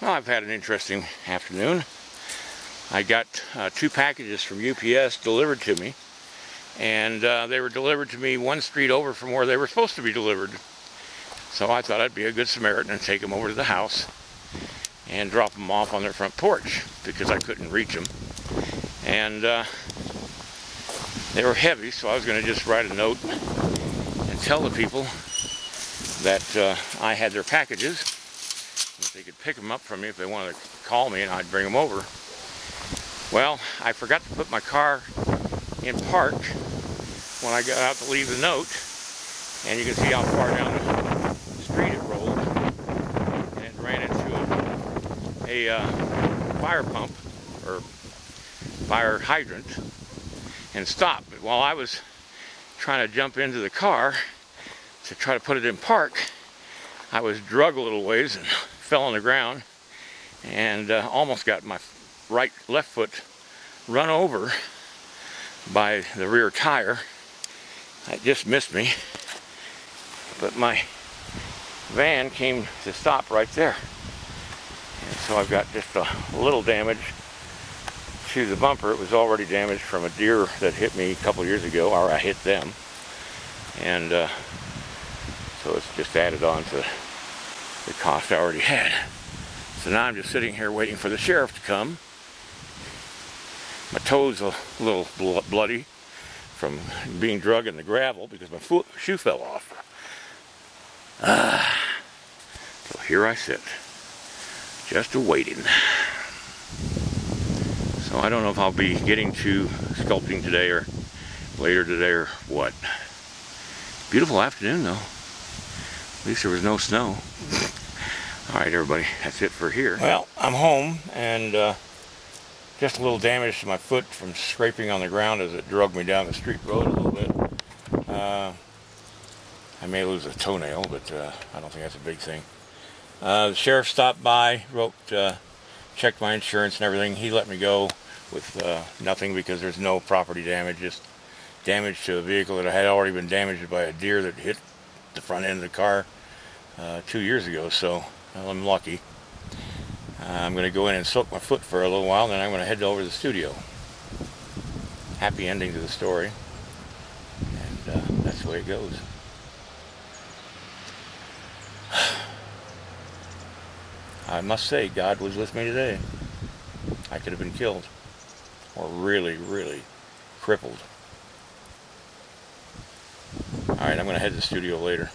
Well, I've had an interesting afternoon. I got uh, two packages from UPS delivered to me, and uh, they were delivered to me one street over from where they were supposed to be delivered. So I thought I'd be a good Samaritan and take them over to the house and drop them off on their front porch because I couldn't reach them. And uh, they were heavy, so I was going to just write a note and tell the people that uh, I had their packages they could pick them up from me if they wanted to call me and I'd bring them over. Well, I forgot to put my car in park when I got out to leave the note. And you can see how far down the street it rolled. And it ran into a, a uh, fire pump or fire hydrant and stopped. But while I was trying to jump into the car to try to put it in park, I was drug a little ways and fell on the ground and uh, almost got my right left foot run over by the rear tire. It just missed me. But my van came to stop right there. And so I've got just a little damage to the bumper. It was already damaged from a deer that hit me a couple years ago, or I hit them. And uh, so it's just added on to the cost I already had. So now I'm just sitting here waiting for the sheriff to come. My toe's a little bloody from being drug in the gravel because my foot, shoe fell off. Ah, so here I sit, just waiting. So I don't know if I'll be getting to sculpting today or later today or what. Beautiful afternoon though. At least there was no snow. All right, everybody, that's it for here. Well, I'm home, and uh, just a little damage to my foot from scraping on the ground as it drug me down the street road a little bit. Uh, I may lose a toenail, but uh, I don't think that's a big thing. Uh, the sheriff stopped by, wrote, uh, checked my insurance and everything. He let me go with uh, nothing because there's no property damage, just damage to a vehicle that had already been damaged by a deer that hit the front end of the car two years ago. So well, I'm lucky. Uh, I'm going to go in and soak my foot for a little while, and then I'm going to head over to the studio. Happy ending to the story. And uh, that's the way it goes. I must say, God was with me today. I could have been killed. Or really, really crippled. Alright, I'm going to head to the studio later.